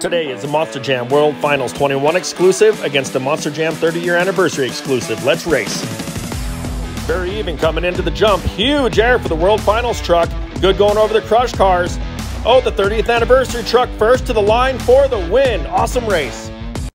Today is the Monster Jam World Finals 21 exclusive against the Monster Jam 30 year anniversary exclusive. Let's race. Very even coming into the jump. Huge air for the World Finals truck. Good going over the crush cars. Oh, the 30th anniversary truck first to the line for the win. Awesome race.